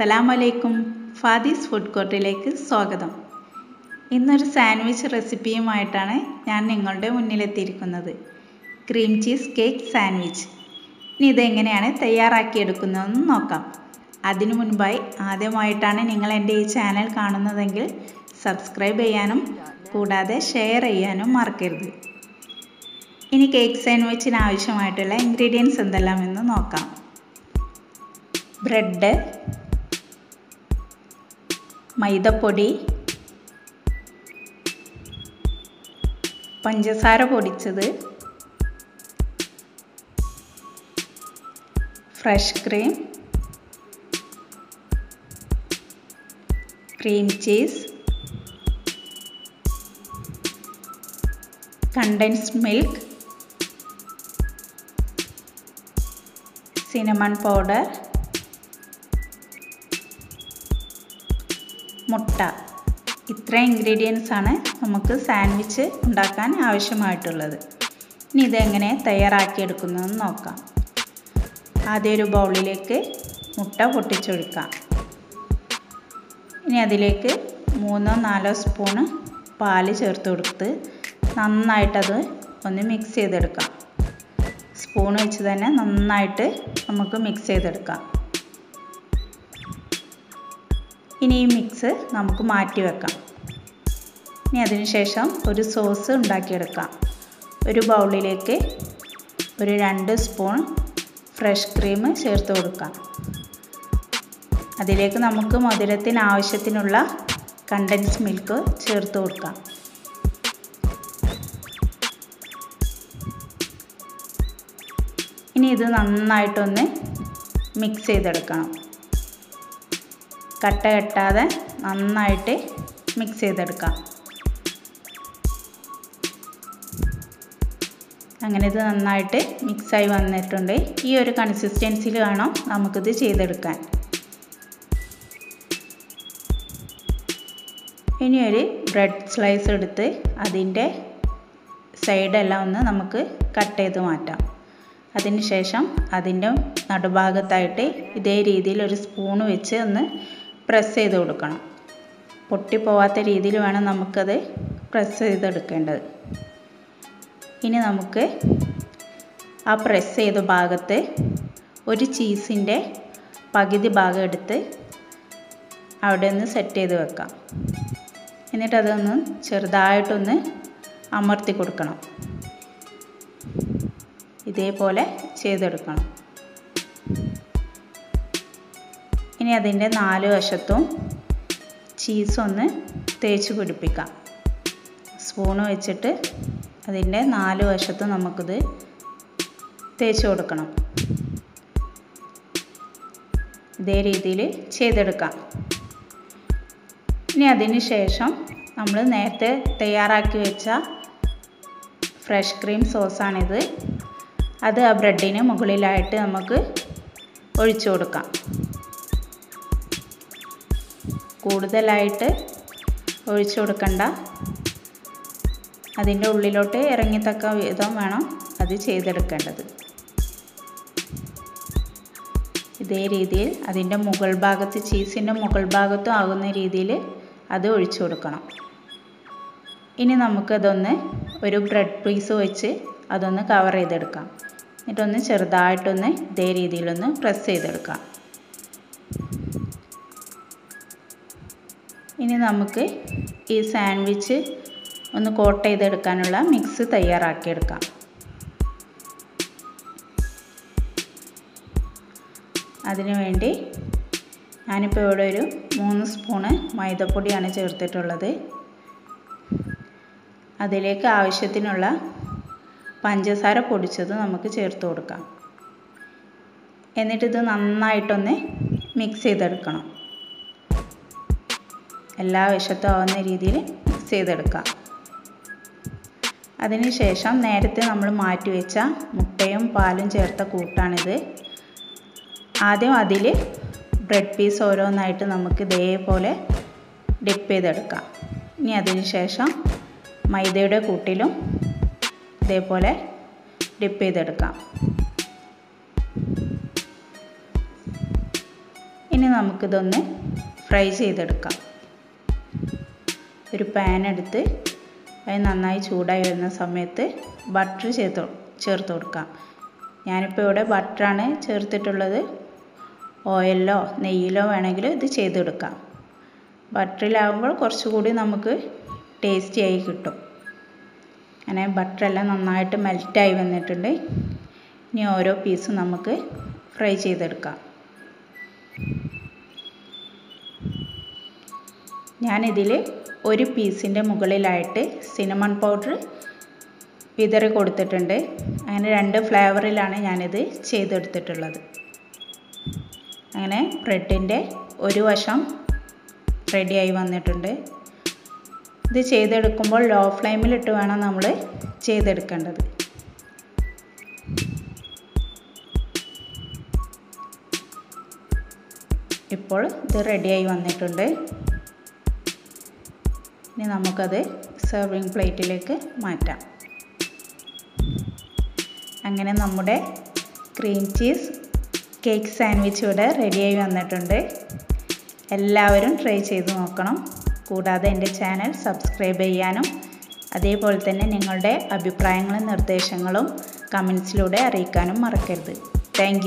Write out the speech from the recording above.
അസ്സലാമലൈക്കും. ഫാദീസ് ഫുഡ് കോർട്ടിലേക്ക് സ്വാഗതം. ഇന്നൊരു സാൻഡ്വിച്ച് റെസിപ്പിയുമായിട്ടാണ് ഞാൻ നിങ്ങളുടെ മുന്നിലെത്തിയിരിക്കുന്നത്. Cream cheese cake sandwich. ഇനി ഇതെങ്ങനെയാണ് തയ്യാറാക്കിയെടുക്കുന്നതെന്ന് നോക്കാം. അതിനു മുൻപായി ആദ്യമായിട്ടാണ് നിങ്ങൾ എന്റെ ഈ ചാനൽ കാണുന്നതെങ്കിൽ സബ്സ്ക്രൈബ് ചെയ്യാനും കൂടാതെ ഷെയർ ചെയ്യാനും മറക്കരുത്. ഇനി കേക്ക് സാൻഡ്വിച്ചിന് ആവശ്യമായിട്ടുള്ള ഇൻഗ്രീഡിയൻസ് എന്തെല്ലാം എന്ന് നോക്കാം. ബ്രെഡ് മൈദപ്പൊടി പഞ്ചസാര പൊടിച്ചത് fresh cream cream cheese condensed milk cinnamon powder മുട്ട. ഇത്ര ഇൻഗ്രീഡിയൻസ് ആണ് നമുക്ക് സാൻഡ്വിച്ച് ഉണ്ടാക്കാൻ ആവശ്യമായിട്ടുള്ളത്. ഇനി ഇതെങ്ങനെ തയ്യാറാക്കിയെടുക്കുന്നതെന്ന് നോക്കാം. ആദ്യം ഒരു ബൗളിലേക്ക് മുട്ട പൊട്ടിച്ചൊഴിക്കാം. ഇനി അതിലേക്ക് മൂന്നോ നാലോ സ്പൂണ് പാൽ ചേർത്ത് കൊടുത്ത് നന്നായിട്ടത് ഒന്ന് മിക്സ് ചെയ്തെടുക്കാം. സ്പൂൺ വെച്ച് തന്നെ നന്നായിട്ട് നമുക്ക് മിക്സ് ചെയ്തെടുക്കാം. ഇനി ഈ മിക്സ് നമുക്ക് മാറ്റി വെക്കാം. ഇനി അതിനുശേഷം ഒരു സോസ് ഉണ്ടാക്കിയെടുക്കാം. ഒരു ബൗളിലേക്ക് ഒരു രണ്ട് സ്പൂൺ ഫ്രഷ് ക്രീം ചേർത്ത് കൊടുക്കാം. അതിലേക്ക് നമുക്ക് മധുരത്തിന് ആവശ്യത്തിനുള്ള കണ്ടൻസ് മിൽക്ക് ചേർത്ത് കൊടുക്കാം. ഇനി ഇത് നന്നായിട്ടൊന്ന് മിക്സ് ചെയ്തെടുക്കണം. കട്ട കെട്ടാതെ നന്നായിട്ട് മിക്സ് ചെയ്തെടുക്കാം. അങ്ങനെ ഇത് നന്നായിട്ട് മിക്സായി വന്നിട്ടുണ്ട്. ഈ ഒരു കൺസിസ്റ്റൻസിയിൽ വേണം നമുക്കിത് ചെയ്തെടുക്കാൻ. ഇനി ഒരു ബ്രെഡ് സ്ലൈസ് എടുത്ത് അതിന്റെ സൈഡെല്ലാം ഒന്ന് നമുക്ക് കട്ട് ചെയ്ത് മാറ്റാം. അതിനുശേഷം അതിന്റെ നടുഭാഗത്തായിട്ട് ഇതേ രീതിയിൽ ഒരു സ്പൂൺ വെച്ച് ഒന്ന് പ്രസ് ചെയ്ത് കൊടുക്കണം. പൊട്ടിപ്പോവാത്ത രീതിയിൽ വേണം നമുക്കത് പ്രസ് ചെയ്തെടുക്കേണ്ടത്. ഇനി നമുക്ക് ആ പ്രസ് ചെയ്ത ഭാഗത്ത് ഒരു ചീസിന്റെ പകുതി ഭാഗം എടുത്ത് അവിടെ ഒന്ന് സെറ്റ് ചെയ്ത് വെക്കാം. എന്നിട്ട് അതൊന്ന് ചെറുതായിട്ടൊന്ന് അമർത്തി കൊടുക്കണം. ഇതേപോലെ ചെയ്തെടുക്കണം. ഇനി അതിന്റെ നാല് വശത്തും ചീസ് ഒന്ന് തേച്ച് പിടിപ്പിക്കാം. സ്പൂണ് വെച്ചിട്ട് അതിന്റെ നാല് വശത്തും നമുക്കിത് തേച്ച് കൊടുക്കണം. ഇതേ രീതിയിൽ ചെയ്തെടുക്കാം. ഇനി അതിന് ശേഷം നമ്മൾ നേരത്തെ തയ്യാറാക്കി വെച്ച ഫ്രഷ് ക്രീം സോസാണിത് അത് ആ ബ്രെഡിന് മുകളിലായിട്ട് നമുക്ക് ഒഴിച്ചു കൊടുക്കാം. കൂടുതലായിട്ട് ഒഴിച്ചു കൊടുക്കണ്ട. അതിന്റെ ഉള്ളിലോട്ട് ഇറങ്ങിത്തക്ക വിധം വേണം അത് ചെയ്തെടുക്കേണ്ടത്. ഇതേ രീതിയിൽ അതിന്റെ മുകൾ ഭാഗത്ത് ചീസിന്റെ മുകൾ ഭാഗത്തും ആകുന്ന രീതിയിൽ അത് ഒഴിച്ചു കൊടുക്കണം. ഇനി നമുക്കതൊന്ന് ഒരു ബ്രെഡ് പീസ് വെച്ച് അതൊന്ന് കവർ ചെയ്തെടുക്കാം. എന്നിട്ടൊന്ന് ചെറുതായിട്ടൊന്ന് ഇതേ രീതിയിലൊന്ന് പ്രസ് ചെയ്തെടുക്കാം. ഇനി നമുക്ക് ഈ സാൻഡ്വിച്ച് ഒന്ന് കോട്ട് ചെയ്തെടുക്കാനുള്ള മിക്സ് തയ്യാറാക്കിയെടുക്കാം. അതിനു വേണ്ടി ഞാനിപ്പോൾ ഇവിടെ ഒരു മൂന്ന് സ്പൂണ് മൈദപ്പൊടിയാണ് ചേർത്തിട്ടുള്ളത്. അതിലേക്ക് ആവശ്യത്തിനുള്ള പഞ്ചസാര പൊടിച്ചത് നമുക്ക് ചേർത്ത് കൊടുക്കാം. എന്നിട്ടിത് നന്നായിട്ടൊന്ന് മിക്സ് ചെയ്തെടുക്കണം. എല്ലാ വശത്തും ആവുന്ന രീതിയിൽ ചെയ്തെടുക്കാം. അതിനുശേഷം നേരത്തെ നമ്മൾ മാറ്റി വെച്ച മുട്ടയും പാലും ചേർത്ത കൂട്ടാണിത്. ആദ്യം അതിൽ ബ്രെഡ് പീസ് ഓരോന്നായിട്ട് നമുക്ക് ഇതേപോലെ ഡിപ്പ് ചെയ്തെടുക്കാം. ഇനി അതിന് ശേഷം മൈദയുടെ കൂട്ടിലും ഇതേപോലെ ഡിപ്പ് ചെയ്തെടുക്കാം. ഇനി നമുക്കിതൊന്ന് ഫ്രൈ ചെയ്തെടുക്കാം. ഒരു പാൻ എടുത്ത് അത് നന്നായി ചൂടായി വരുന്ന സമയത്ത് ബട്ടർ ചേർത്ത് ചേർത്ത് കൊടുക്കാം. ഞാനിപ്പോൾ ഇവിടെ ബട്ടറാണ് ചേർത്തിട്ടുള്ളത്. ഓയിലോ നെയ്യിലോ വേണമെങ്കിൽ ഇത് ചെയ്തെടുക്കാം ബട്ടറിലാവുമ്പോൾ കുറച്ചുകൂടി നമുക്ക് ടേസ്റ്റി ആയി കിട്ടും. അങ്ങനെ ബട്ടറെല്ലാം നന്നായിട്ട് മെൽറ്റായി വന്നിട്ടുണ്ട്. ഇനി ഓരോ പീസും നമുക്ക് ഫ്രൈ ചെയ്തെടുക്കാം. ഞാനിതിൽ ഒരു പീസിന്റെ മുകളിലായിട്ട് സിനമൺ പൗഡർ വിതറി കൊടുത്തിട്ടുണ്ട്. അങ്ങനെ രണ്ട് ഫ്ലേവറിലാണ് ഞാനിത് ചെയ്തെടുത്തിട്ടുള്ളത്. അങ്ങനെ ബ്രെഡിന്റെ ഒരു വശം റെഡിയായി വന്നിട്ടുണ്ട്. ഇത് ചെയ്തെടുക്കുമ്പോൾ ലോ ഫ്ലെയിമിലിട്ട് വേണം നമ്മൾ ചെയ്തെടുക്കേണ്ടത്. ഇപ്പോൾ ഇത് റെഡിയായി വന്നിട്ടുണ്ട്. ഇനി നമുക്കത് സെർവിങ് പ്ലേറ്റിലേക്ക് മാറ്റാം. അങ്ങനെ നമ്മുടെ ക്രീം ചീസ് കേക്ക് സാൻഡ്വിച്ച് ഇവിടെ റെഡിയായി വന്നിട്ടുണ്ട്. എല്ലാവരും ട്രൈ ചെയ്ത് നോക്കണം. കൂടാതെ എന്റെ ചാനൽ സബ്സ്ക്രൈബ് ചെയ്യാനും അതേപോലെ തന്നെ നിങ്ങളുടെ അഭിപ്രായങ്ങളും നിർദ്ദേശങ്ങളും കമൻസിലൂടെ അറിയിക്കാനും മറക്കരുത്. താങ്ക്